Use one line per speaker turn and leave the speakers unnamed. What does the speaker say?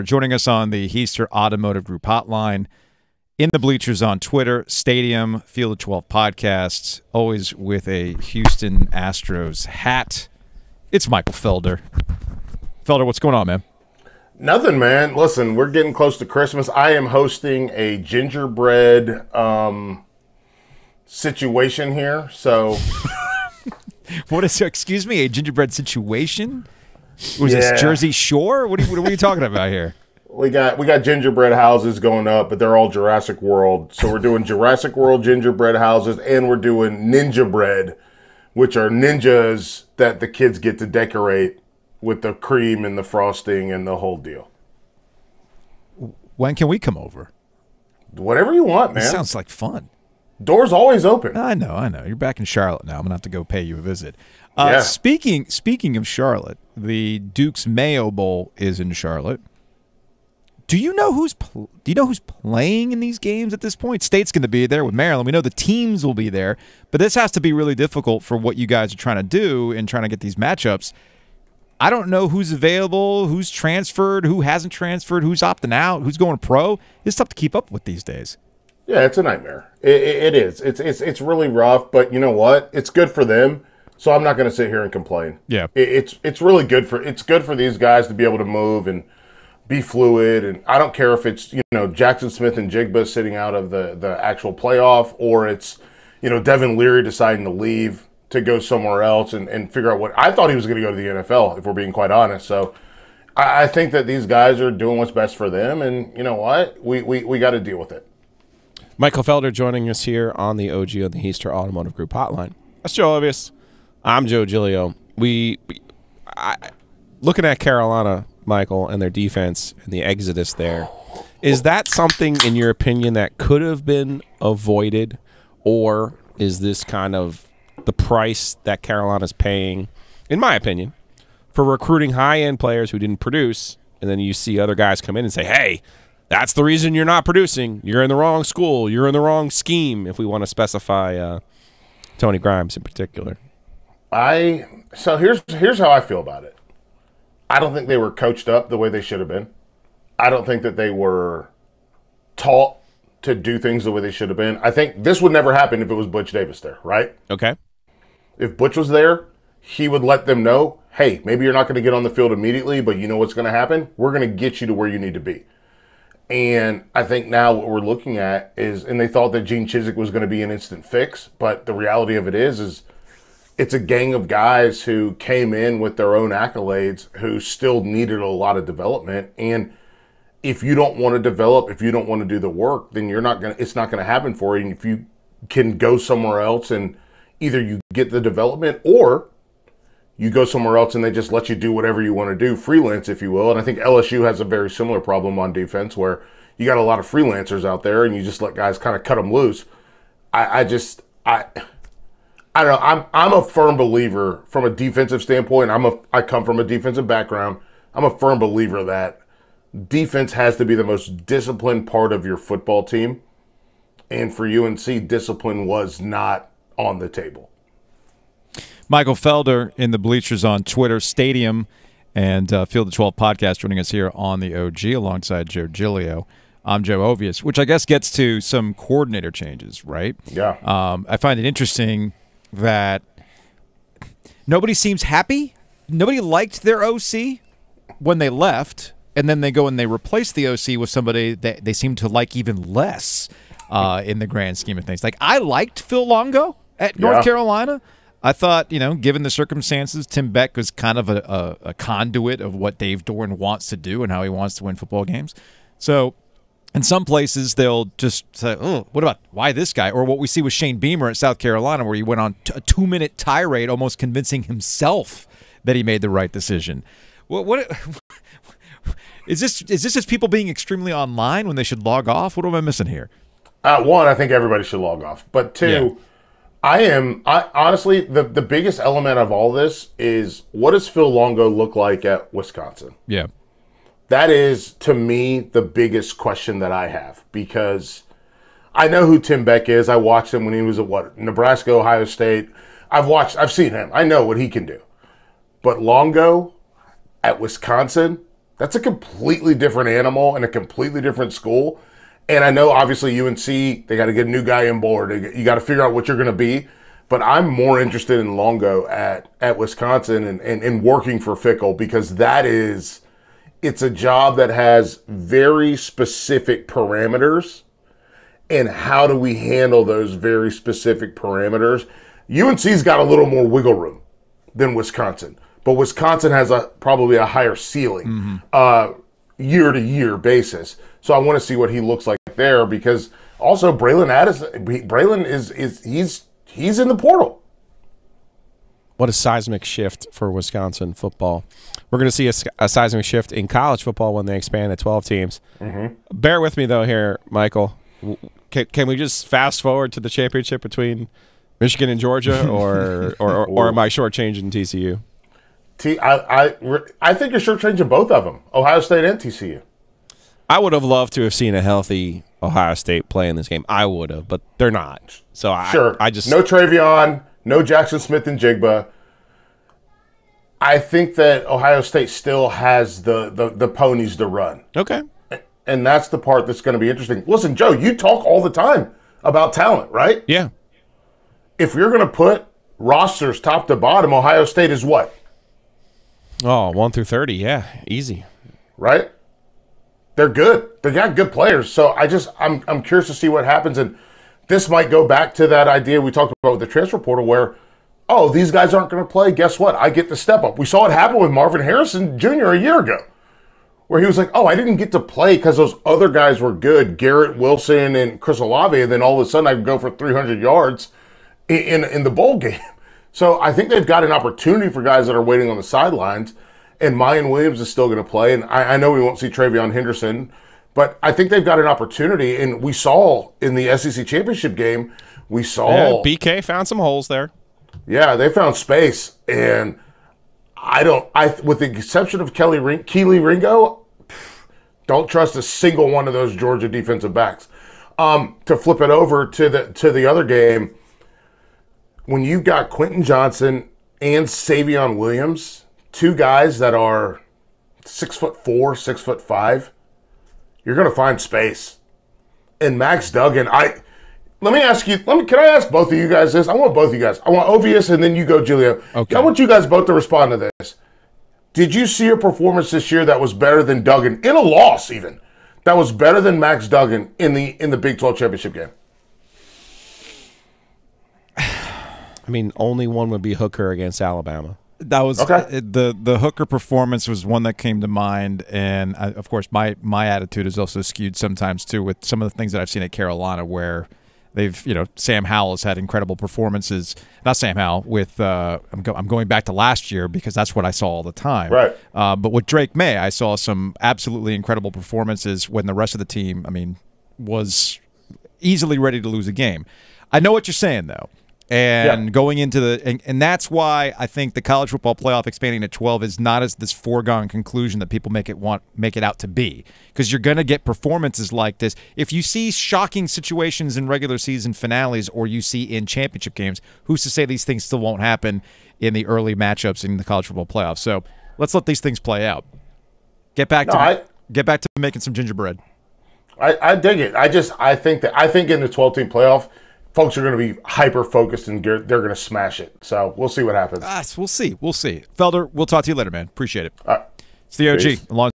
joining us on the Hiester Automotive Group hotline, in the bleachers on Twitter, Stadium, Field of 12 podcasts, always with a Houston Astros hat. It's Michael Felder. Felder, what's going on, man?
Nothing, man. Listen, we're getting close to Christmas. I am hosting a gingerbread um, situation here. So,
what is, excuse me, a gingerbread situation? Was
Yeah.
this Jersey Shore? What are, you, what are we talking about here?
we got we got gingerbread houses going up, but they're all Jurassic World. So we're doing Jurassic World gingerbread houses, and we're doing ninja bread, which are ninjas that the kids get to decorate with the cream and the frosting and the whole deal.
When can we come over?
Whatever you want, man.
Sounds like fun.
Doors always open.
I know, I know. You're back in Charlotte now. I'm gonna have to go pay you a visit. Uh,
Yeah.
Speaking speaking of Charlotte, the Duke's Mayo Bowl is in Charlotte. Do you know who's do you know who's playing in these games at this point? State's going to be there with Maryland. We know the teams will be there, but this has to be really difficult for what you guys are trying to do and trying to get these matchups. I don't know who's available, who's transferred, who hasn't transferred, who's opting out, who's going pro. It's tough to keep up with these days.
Yeah, it's a nightmare. It, it, it is. It's it's it's really rough, but you know what? It's good for them. So I'm not going to sit here and complain.
Yeah.
It, it's it's really good for it's good for these guys to be able to move and be fluid. And I don't care if it's you know Jaxon Smith-Njigba sitting out of the the actual playoff, or it's you know Devin Leary deciding to leave to go somewhere else and, and figure out what I thought he was going to go to the NFL. If we're being quite honest, so. I I think that these guys are doing what's best for them, and you know what? We we, we got to deal with it.
Michael Felder joining us here on the OG of the Hiester Automotive Group hotline. That's Joe Ovies. I'm Joe Giglio. We, we I, looking at Carolina, Michael, and their defense and the exodus there. Is that something, in your opinion, that could have been avoided, or is this kind of the price that Carolina's paying, in my opinion, for recruiting high-end players who didn't produce, and then you see other guys come in and say, "Hey, that's the reason you're not producing. You're in the wrong school. You're in the wrong scheme." If we want to specify uh, Tony Grimes in particular,
I so here's here's how I feel about it. I don't think they were coached up the way they should have been. I don't think that they were taught to do things the way they should have been. I think this would never happen if it was Butch Davis there, right?
okay,
If Butch was there, he would let them know, "Hey, maybe you're not going to get on the field immediately, but you know what's going to happen? We're going to get you to where you need to be." And I think now what we're looking at is, and they thought that Gene Chizik was going to be an instant fix, but the reality of it is, is it's a gang of guys who came in with their own accolades who still needed a lot of development. And if you don't want to develop, if you don't want to do the work, then you're not going to, it's not going to happen for you. And if you can go somewhere else and either you get the development or you go somewhere else and they just let you do whatever you want to do, freelance, if you will. And I think LSU has a very similar problem on defense where you got a lot of freelancers out there and you just let guys kind of cut them loose. I, I just, I, I don't know. I'm, I'm a firm believer from a defensive standpoint. I'm a, I come from a defensive background. I'm a firm believer that defense has to be the most disciplined part of your football team. And for UNC, discipline was not on the table.
Michael Felder in the bleachers on Twitter, Stadium, and uh, Field of 12 podcast joining us here on the OG alongside Joe Giglio. I'm Joe Ovies, which I guess gets to some coordinator changes, right?
Yeah.
Um, I find it interesting that nobody seems happy. Nobody liked their OC when they left, and then they go and they replace the OC with somebody that they seem to like even less uh, in the grand scheme of things. Like I liked Phil Longo at North
Yeah.
Carolina. I thought, you know, given the circumstances, Tim Beck was kind of a, a, a conduit of what Dave Doeren wants to do and how he wants to win football games. So in some places, they'll just say, "Oh, what about why this guy?" Or what we see with Shane Beamer at South Carolina, where he went on t- a two-minute tirade, almost convincing himself that he made the right decision. What? What? Is this is this just people being extremely online when they should log off? What am I missing here?
Uh, one, I think everybody should log off. But two,
Yeah.
I am I honestly the the biggest element of all this is what does Phil Longo look like at Wisconsin?
Yeah,
That is to me the biggest question that I have because I know who Tim Beck is. I watched him when he was at what Nebraska, Ohio State. I've watched I've seen him. I know what he can do. But Longo at Wisconsin, That's a completely different animal and a completely different school. And I know obviously UNC, they got to get a new guy on board. You got to figure out what you're going to be. But I'm more interested in Longo at, at Wisconsin and, and, and working for Fickell because that is, it's a job that has very specific parameters. And how do we handle those very specific parameters? UNC's got a little more wiggle room than Wisconsin, but Wisconsin has a probably a higher ceiling
Mm-hmm.
uh, year to year basis. So I want to see what he looks like there because also Braylon Addison, Braylon is is he's he's in the portal.
What a seismic shift for Wisconsin football. We're going to see a, a seismic shift in college football when they expand to 12 teams. Mm-hmm. Bear with me, though, here, Michael. Can, can we just fast forward to the championship between Michigan and Georgia, or, or, or, or am I shortchanging TCU?
T, I, I, I think you're shortchanging both of them, Ohio State and TCU.
I would have loved to have seen a healthy Ohio State play in this game. I would have, but they're not. So I,
Sure.
I just
no TreVeyon, no Jaxon Smith-Njigba. I think that Ohio State still has the the, the ponies to run.
okay.
And that's the part that's going to be interesting. Listen, Joe, you talk all the time about talent, right?
Yeah,
If you're going to put rosters top to bottom, Ohio State is what?
Oh, one through thirty. Yeah, easy.
Right? They're good. They got good players. So I just I'm I'm curious to see what happens and this might go back to that idea we talked about with the transfer portal where oh, these guys aren't going to play. Guess what? I get the step up. We saw it happen with Marvin Harrison Jr. a year ago. Where he was like, "Oh, I didn't get to play because those other guys were good, Garrett Wilson and Chris Olave, and then all of a sudden I could go for 300 yards in, in in the bowl game." So I think they've got an opportunity for guys that are waiting on the sidelines. And Miyan Williams is still going to play, and I, I know we won't see TreVeyon Henderson, but I think they've got an opportunity. And we saw in the SEC championship game, we saw
Yeah, BK found some holes there.
yeah, they found space, and I don't. I with the exception of Kelly Ring, Kelee Ringo, don't trust a single one of those Georgia defensive backs. Um, to flip it over to the to the other game, when you've got Quentin Johnston and Savion Williams, two guys that are six foot four, six foot five, you're going to find space. And Max Duggan, I let me ask you. Let me. Can I ask both of you guys this? I want both of you guys. I want Ovies, and then you go, Giglio.
Okay.
I want you guys both to respond to this. Did you see a performance this year that was better than Duggan in a loss, even that was better than Max Duggan in the in the Big Twelve championship game?
I mean, only one would be Hooker against Alabama.
That was
Okay.
it- the the hooker performance was one that came to mind, and I, of course my my attitude is also skewed sometimes too with some of the things that I've seen at Carolina where they've you know Sam Howell has had incredible performances. Not Sam Howell with uh, I'm go, I'm going back to last year because that's what I saw all the time.
Right.
Uh, but with Drake Maye, I saw some absolutely incredible performances when the rest of the team, I mean, was easily ready to lose a game. I know what you're saying though. And
Yeah.
going into the and, and that's why I think the college football playoff expanding to 12 is not as this foregone conclusion that people make it want make it out to be. Because you're going to get performances like this. If you see shocking situations in regular season finales or you see in championship games who's to say these things still won't happen in the early matchups in the college football playoffs? So let's let these things play out. Get back
No,
to
I-
get back to making some gingerbread.
I, I dig it. I just I think that I think in the 12 team playoff, folks are going to be hyper focused and they're, they're going to smash it. So we'll see what happens.
Ah, we'll see. We'll see. Felder, we'll talk to you later, man. Appreciate it.
All right.
It's the OG,
Peace.